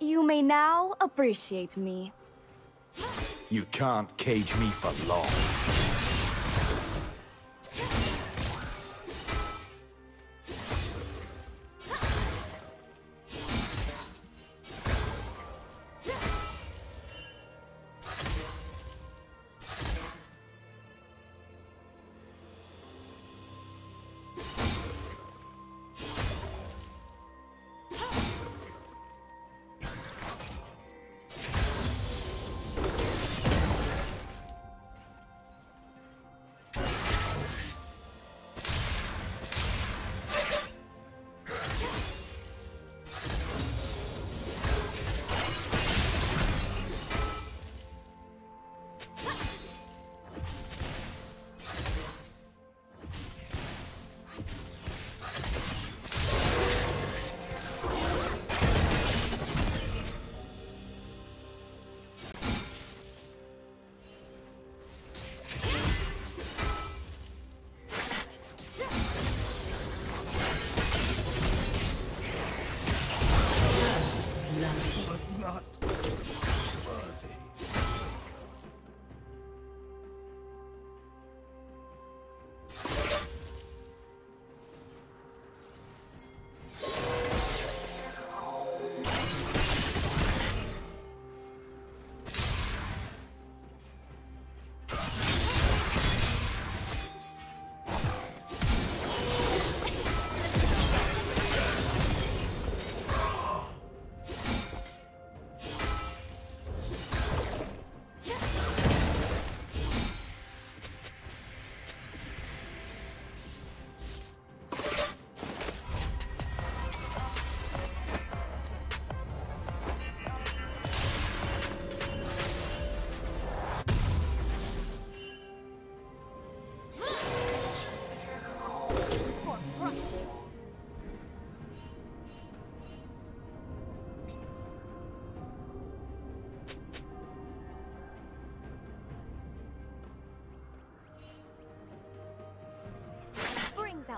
You may now appreciate me. You can't cage me for long.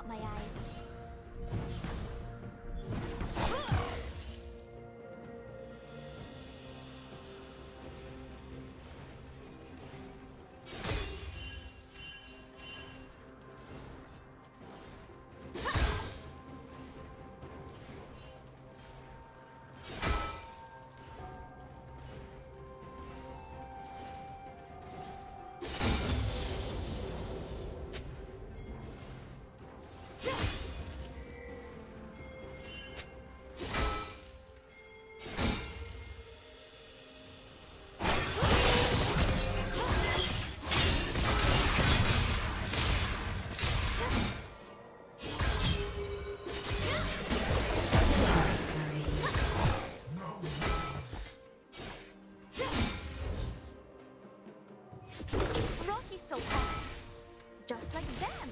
Out my Rocky's so hot, Just like them.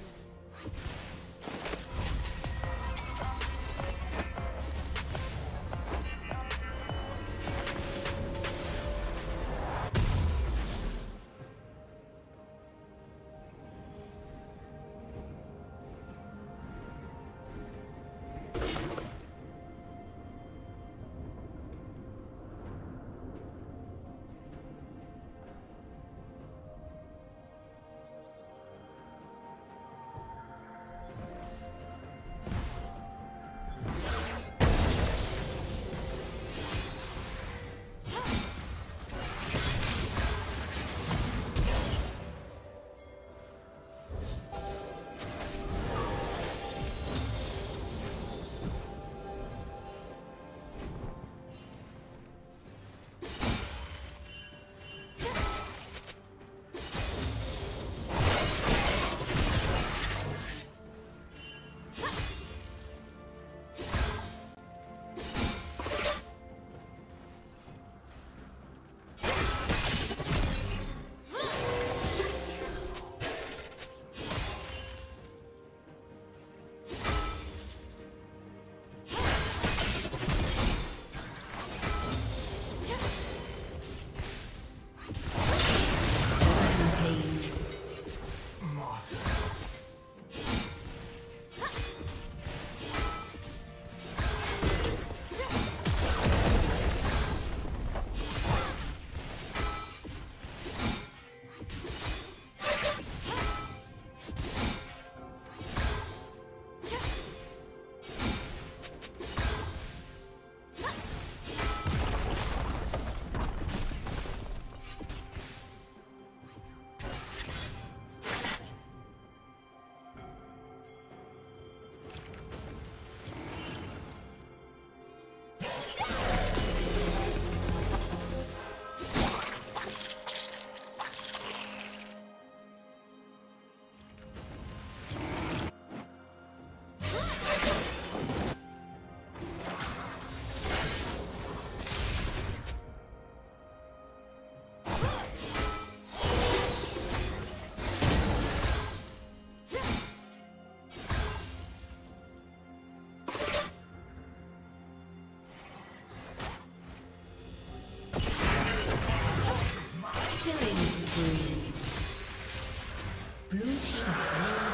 Yes.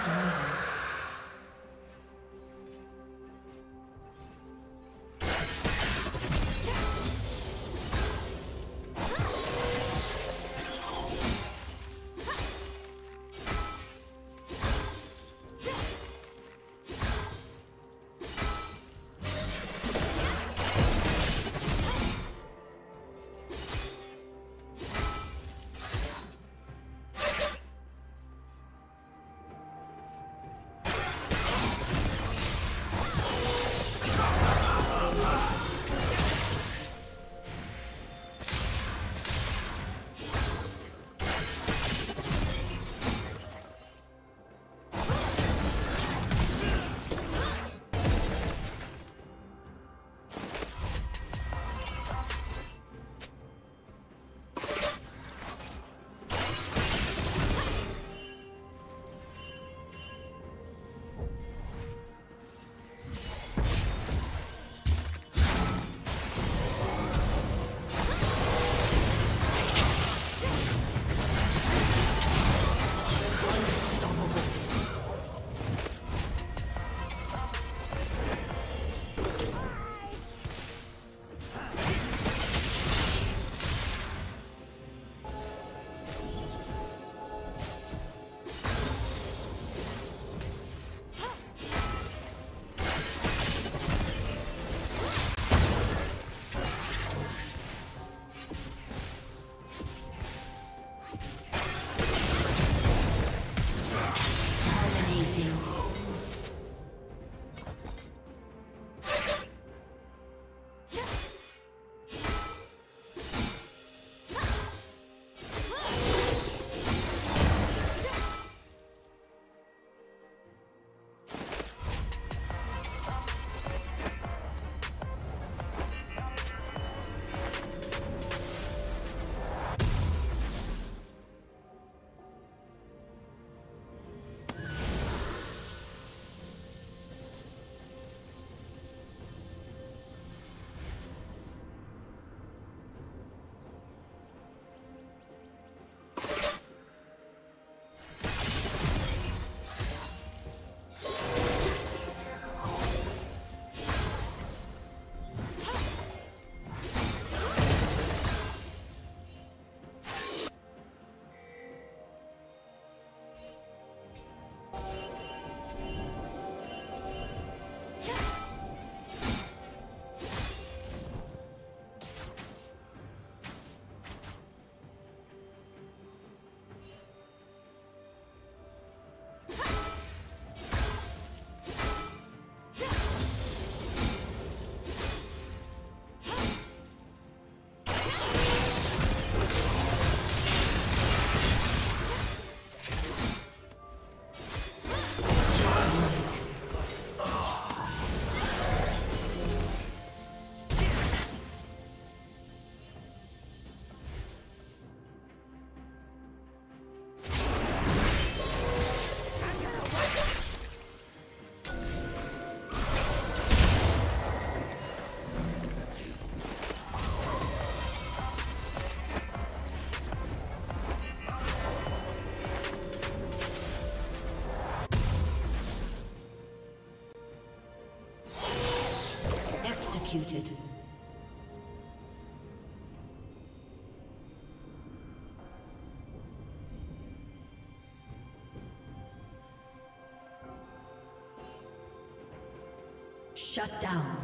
Shut down.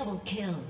Double kill.